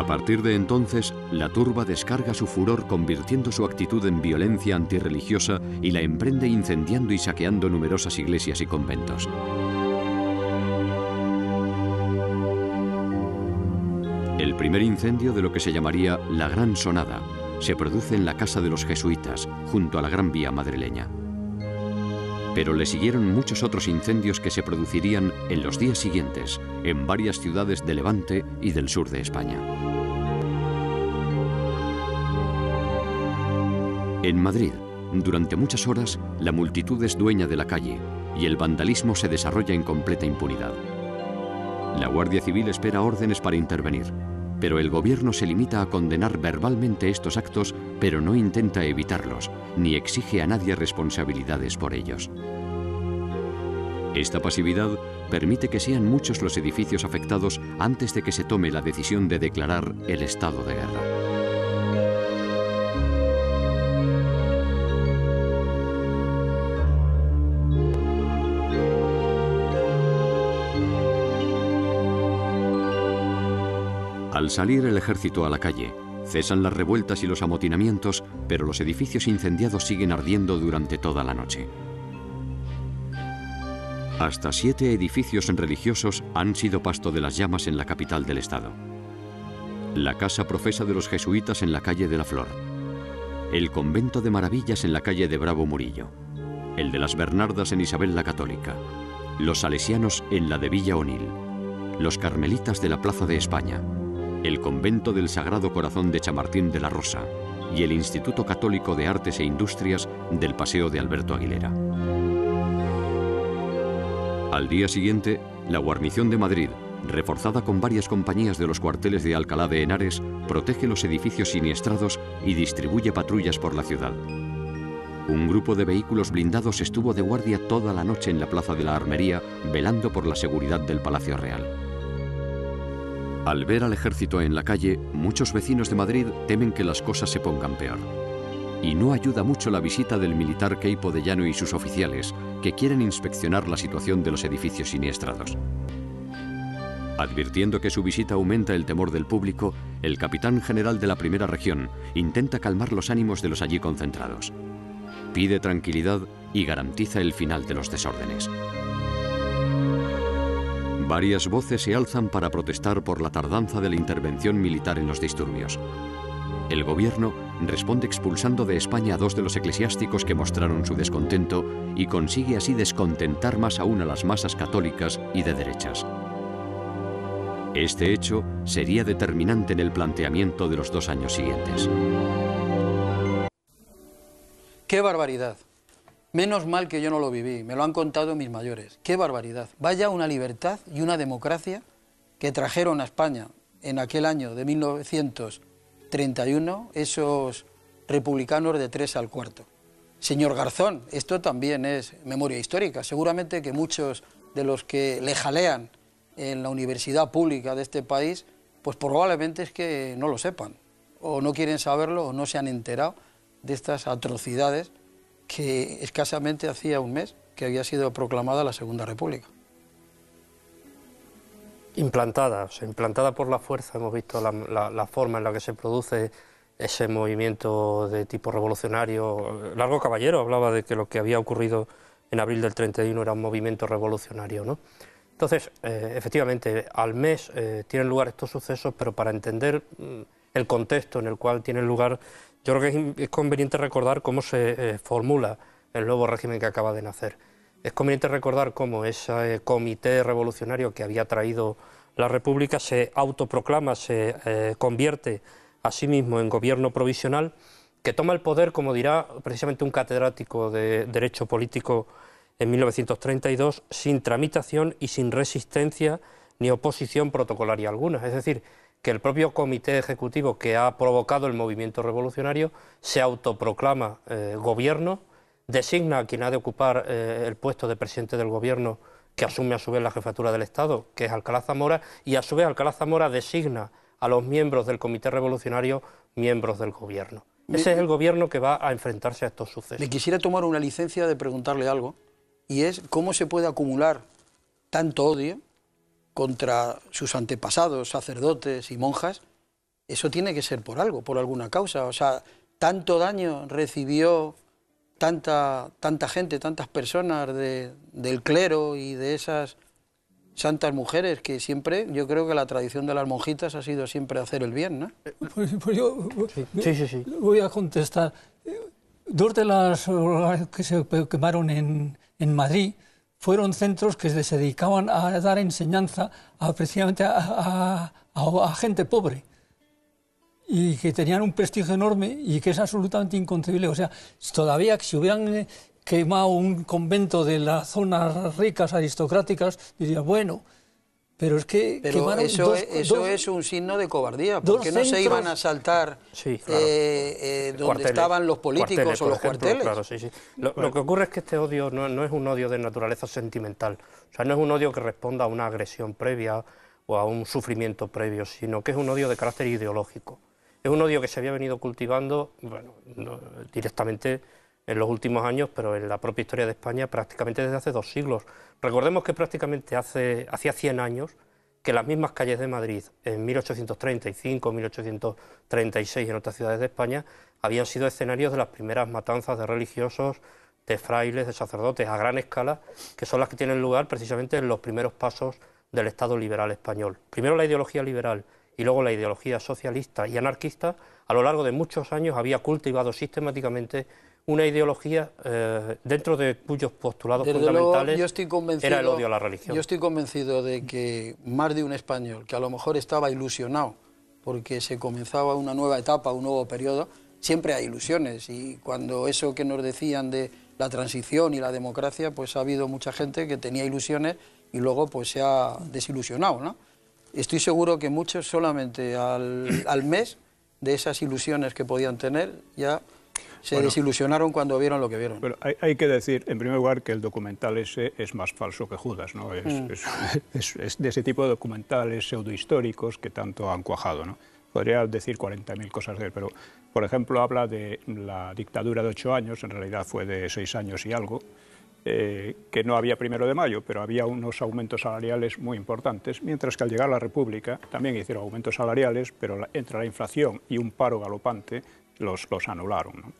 A partir de entonces, la turba descarga su furor convirtiendo su actitud en violencia antirreligiosa y la emprende incendiando y saqueando numerosas iglesias y conventos. El primer incendio de lo que se llamaría la Gran Sonada se produce en la casa de los jesuitas, junto a la Gran Vía madrileña. Pero le siguieron muchos otros incendios que se producirían en los días siguientes en varias ciudades de Levante y del sur de España. En Madrid, durante muchas horas, la multitud es dueña de la calle y el vandalismo se desarrolla en completa impunidad. La Guardia Civil espera órdenes para intervenir, pero el gobierno se limita a condenar verbalmente estos actos, pero no intenta evitarlos, ni exige a nadie responsabilidades por ellos. Esta pasividad permite que sean muchos los edificios afectados antes de que se tome la decisión de declarar el estado de guerra. Al salir el ejército a la calle, cesan las revueltas y los amotinamientos, pero los edificios incendiados siguen ardiendo durante toda la noche. Hasta siete edificios religiosos han sido pasto de las llamas en la capital del estado. La casa profesa de los jesuitas en la calle de la Flor. El convento de Maravillas en la calle de Bravo Murillo. El de las Bernardas en Isabel la Católica. Los salesianos en la de Villa Onil. Los carmelitas de la Plaza de España el Convento del Sagrado Corazón de Chamartín de la Rosa y el Instituto Católico de Artes e Industrias del Paseo de Alberto Aguilera. Al día siguiente, la guarnición de Madrid, reforzada con varias compañías de los cuarteles de Alcalá de Henares, protege los edificios siniestrados y distribuye patrullas por la ciudad. Un grupo de vehículos blindados estuvo de guardia toda la noche en la Plaza de la Armería, velando por la seguridad del Palacio Real. Al ver al ejército en la calle, muchos vecinos de Madrid temen que las cosas se pongan peor. Y no ayuda mucho la visita del militar Keipo de Llano y sus oficiales, que quieren inspeccionar la situación de los edificios siniestrados. Advirtiendo que su visita aumenta el temor del público, el capitán general de la primera región intenta calmar los ánimos de los allí concentrados. Pide tranquilidad y garantiza el final de los desórdenes. Varias voces se alzan para protestar por la tardanza de la intervención militar en los disturbios. El gobierno responde expulsando de España a dos de los eclesiásticos que mostraron su descontento y consigue así descontentar más aún a las masas católicas y de derechas. Este hecho sería determinante en el planteamiento de los dos años siguientes. ¡Qué barbaridad! Menos mal que yo no lo viví, me lo han contado mis mayores. ¡Qué barbaridad! Vaya una libertad y una democracia que trajeron a España en aquel año de 1931 esos republicanos de tres al cuarto. Señor Garzón, esto también es memoria histórica. Seguramente que muchos de los que le jalean en la universidad pública de este país, pues probablemente es que no lo sepan, o no quieren saberlo, o no se han enterado de estas atrocidades que escasamente hacía un mes que había sido proclamada la Segunda República. Implantada, o implantada por la fuerza, hemos visto la, forma en la que se produce ese movimiento de tipo revolucionario. Largo Caballero hablaba de que lo que había ocurrido en abril del 31 era un movimiento revolucionario. ¿no? Entonces, eh, efectivamente, al mes eh, tienen lugar estos sucesos, pero para entender mm, el contexto en el cual tienen lugar, yo creo que es, conveniente recordar cómo se eh, formula el nuevo régimen que acaba de nacer. Es conveniente recordar cómo ese comité revolucionario que había traído la República se autoproclama, se eh, convierte a sí mismo en gobierno provisional, que toma el poder, como dirá precisamente un catedrático de Derecho Político en 1932, sin tramitación y sin resistencia ni oposición protocolaria alguna. Es decir, que el propio comité ejecutivo que ha provocado el movimiento revolucionario se autoproclama eh, gobierno, designa a quien ha de ocupar eh, el puesto de presidente del gobierno, que asume a su vez la jefatura del Estado, que es Alcalá Zamora, y a su vez Alcalá Zamora designa a los miembros del comité revolucionario miembros del gobierno. Ese es el gobierno que va a enfrentarse a estos sucesos. Me quisiera tomar una licencia de preguntarle algo, y es cómo se puede acumular tanto odio contra sus antepasados, sacerdotes y monjas, eso tiene que ser por algo, por alguna causa. O sea, tanto daño recibió tanta, tanta gente, tantas personas del clero y de esas santas mujeres que siempre, yo creo que la tradición de las monjitas ha sido siempre hacer el bien, ¿no? Pues, pues yo sí, sí, sí, voy a contestar. Dos de las que se quemaron en, en Madrid fueron centros que se dedicaban a dar enseñanza a, precisamente a, gente pobre y que tenían un prestigio enorme y que es absolutamente inconcebible. O sea, todavía si hubieran eh, quemado un convento de las zonas ricas, aristocráticas, diría, bueno, pero es que Pero eso, eso es un signo de cobardía, porque no se iban a saltar eh, eh, donde estaban los políticos o los cuarteles. Claro, sí, sí. Lo, que ocurre es que este odio no, no, es un odio de naturaleza sentimental, o sea, no es un odio que responda a una agresión previa o a un sufrimiento previo, sino que es un odio de carácter ideológico. Es un odio que se había venido cultivando, bueno, directamente en los últimos años, pero en la propia historia de España prácticamente desde hace dos siglos. Recordemos que prácticamente hace, hacía 100 años que las mismas calles de Madrid, en 1835, 1836 y en otras ciudades de España, habían sido escenarios de las primeras matanzas de religiosos, de frailes, de sacerdotes a gran escala, que son las que tienen lugar precisamente en los primeros pasos del Estado liberal español. Primero la ideología liberal y luego la ideología socialista y anarquista, a lo largo de muchos años había cultivado sistemáticamente una ideología eh, dentro de cuyos postulados fundamentales era el odio a la religión. Yo estoy convencido de que más de un español que a lo mejor estaba ilusionado porque se comenzaba una nueva etapa, un nuevo periodo, siempre hay ilusiones y cuando eso que nos decían de la transición y la democracia, pues ha habido mucha gente que tenía ilusiones y luego pues se ha desilusionado, ¿no? Estoy seguro que muchos solamente al, al mes de esas ilusiones que podían tener ya se desilusionaron cuando vieron lo que vieron. Pero hay, que decir, en primer lugar, que el documental ese es más falso que Judas, ¿no? Es, mm. es, de ese tipo de documentales pseudohistóricos que tanto han cuajado, ¿no? Podría decir 40.000 cosas de él, pero, por ejemplo, habla de la dictadura de ocho años, en realidad fue de seis años y algo, eh, que no había primero de mayo, pero había unos aumentos salariales muy importantes, mientras que al llegar a la República también hicieron aumentos salariales, pero entre la inflación y un paro galopante los, los anularon. ¿no?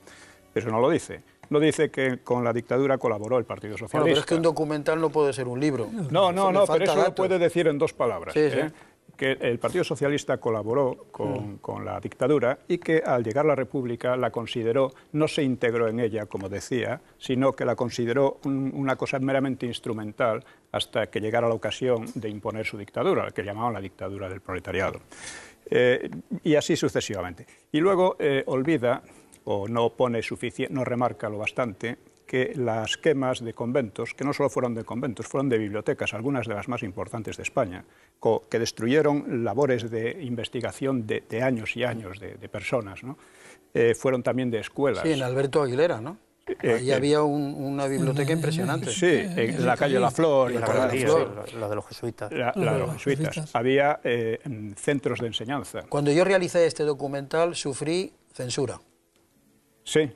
Eso no lo dice. No dice que con la dictadura colaboró el Partido Socialista. Bueno, pero es que un documental no puede ser un libro. No, no, no, pero eso lo puede decir en dos palabras. ¿eh? Que el Partido Socialista colaboró con, mm. con, la dictadura y que al llegar a la República la consideró, no se integró en ella, como decía, sino que la consideró una cosa meramente instrumental hasta que llegara la ocasión de imponer su dictadura, la que llamaban la dictadura del proletariado. Eh, y así sucesivamente. Y luego eh, olvida o no pone suficiente, no remarca lo bastante que las quemas de conventos, que no solo fueron de conventos, fueron de bibliotecas, algunas de las más importantes de España, que destruyeron labores de investigación de, años y años de, personas, ¿no? Eh, furon también de escuelas. Sí, en Alberto Aguilera, ¿no? Eh, Ahí había una biblioteca impresionante. Sí, en la calle La Flor. La, la, la, de los jesuitas. La, de los jesuitas. Había eh, centros de enseñanza. Cuando yo realicé este documental sufrí censura. Sí.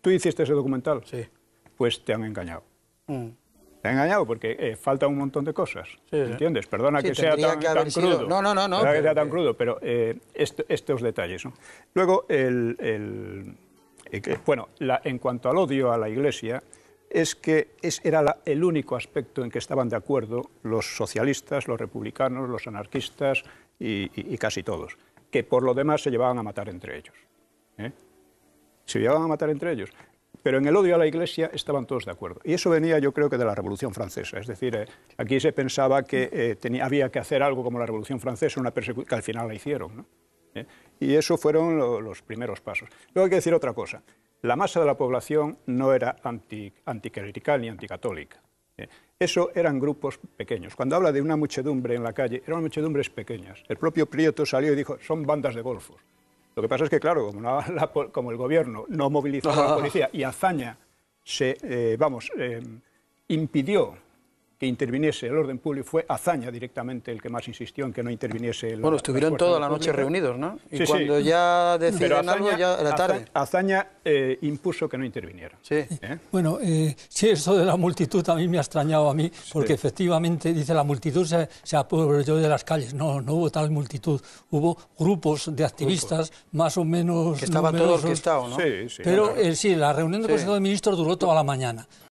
¿Tú hiciste ese documental? Sí. Pues te han engañado. Mm. Te han engañado porque eh, falta un montón de cosas. ¿Entiendes? Perdona que sea tan, crudo. No, no, no. no que sea tan crudo, pero estos detalles. Luego, el eh, bueno, en cuanto al odio a la Iglesia, es que era el único aspecto en que estaban de acuerdo los socialistas, los republicanos, los anarquistas y, casi todos, que por lo demás se llevaban a matar entre ellos. ¿eh? Se llevaban a matar entre ellos. Pero en el odio a la Iglesia estaban todos de acuerdo. Y eso venía, yo creo que de la Revolución Francesa. Es decir, eh, aquí se pensaba que había que hacer algo como la Revolución Francesa, una persecución, que al final la hicieron. ¿no? ¿eh? Y eso fueron los primeros pasos. Luego hay que decir otra cosa. La masa de la población no era anti, anticlerical ni anticatólica. ¿eh? Eso eran grupos pequeños. Cuando habla de una muchedumbre en la calle, eran muchedumbres pequeñas. El propio Prieto salió y dijo, son bandas de golfos. Lo que pasa es que, claro, como, el gobierno no movilizó a la policía y Azaña se, eh, vamos, impidió que interviniese el orden público, fue Azaña directamente el que más insistió en que no interviniese el Bueno, estuvieron toda la noche reunidos, ¿no? Y cuando ya deciden algo, ya era tarde. Azaña, eh, impuso que no interviniera. Sí. ¿Eh? Bueno, eh, sí, eso de la multitud a mí me ha extrañado a mí, porque efectivamente, dice, la multitud se, se aprovechó de las calles. No, no hubo tal multitud. Hubo grupos de activistas más o menos Que estaba todo orquestado, ¿no? Sí, sí. Pero sí, la reunión del Consejo de Ministros duró toda la mañana.